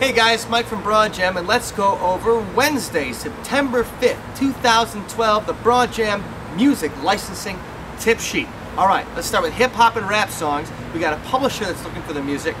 Hey guys, Mike from Broadjam, and let's go over Wednesday, September 5th, 2012, the Broadjam Music Licensing Tip Sheet. All right, let's start with hip hop and rap songs. We got a publisher that's looking for the music.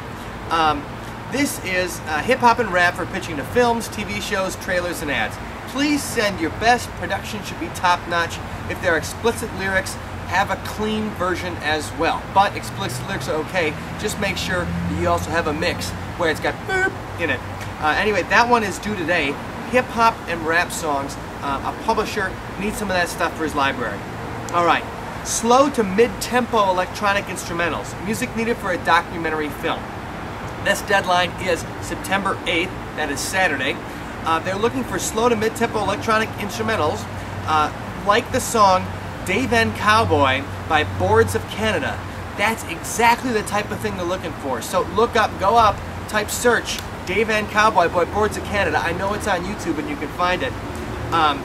Um, this is uh, hip hop and rap for pitching to films, TV shows, trailers, and ads. Please send your best. Production should be top notch. If there are explicit lyrics, have a clean version as well. But explicit lyrics are okay. Just make sure you also have a mix where it's got boop in it. Uh, anyway, that one is due today. Hip hop and rap songs. Uh, a publisher needs some of that stuff for his library. All right. Slow to mid-tempo electronic instrumentals. Music needed for a documentary film. This deadline is September 8th. That is Saturday. Uh, they're looking for slow to mid-tempo electronic instrumentals, uh, like the song Dayvan Cowboy by Boards of Canada. That's exactly the type of thing they're looking for. So look up, go up, type search Dayvan Cowboy Boy Boards of Canada. I know it's on YouTube and you can find it. Um,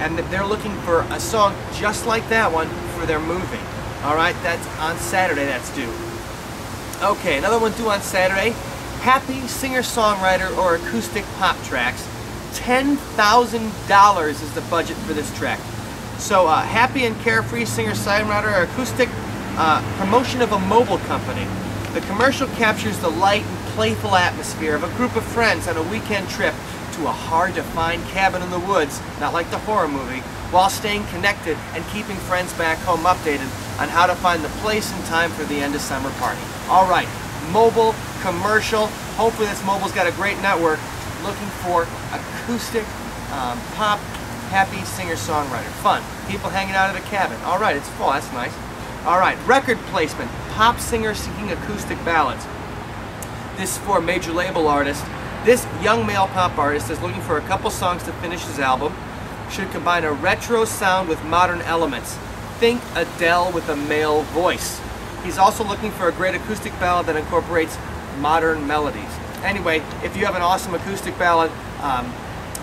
and they're looking for a song just like that one for their movie. All right, that's on Saturday. That's due. Okay, another one due on Saturday. Happy singer-songwriter or acoustic pop tracks. $10,000 is the budget for this track. So uh, happy and carefree singer-songwriter or acoustic uh, promotion of a mobile company. The commercial captures the light and playful atmosphere of a group of friends on a weekend trip to a hard-to-find cabin in the woods, not like the horror movie, while staying connected and keeping friends back home updated on how to find the place and time for the end of summer party. All right, mobile, commercial, hopefully this mobile's got a great network, looking for acoustic, um, pop, happy singer-songwriter. Fun. People hanging out at a cabin. All right, it's fall, that's nice. All right, record placement, pop singer seeking acoustic ballads. This is for a major label artist. This young male pop artist is looking for a couple songs to finish his album. Should combine a retro sound with modern elements. Think Adele with a male voice. He's also looking for a great acoustic ballad that incorporates modern melodies. Anyway, if you have an awesome acoustic ballad, um,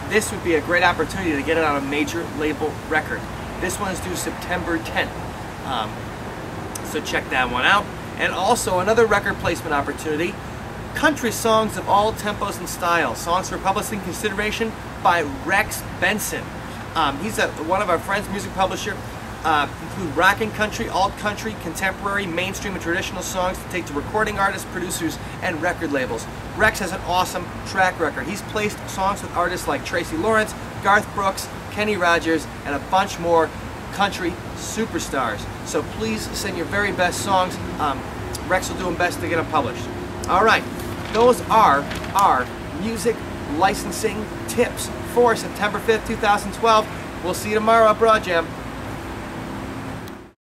this would be a great opportunity to get it on a major label record. This one is due September 10th. Um, so check that one out. And also another record placement opportunity, country songs of all tempos and styles. Songs for publishing consideration by Rex Benson. Um, he's a, one of our friends, music publisher. Uh, include rock and country, alt country, contemporary, mainstream, and traditional songs to take to recording artists, producers, and record labels. Rex has an awesome track record. He's placed songs with artists like Tracy Lawrence, Garth Brooks, Kenny Rogers, and a bunch more country superstars. So please send your very best songs. Um, Rex will do them best to get them published. All right, those are our music licensing tips for September 5th, 2012. We'll see you tomorrow at Broadjam.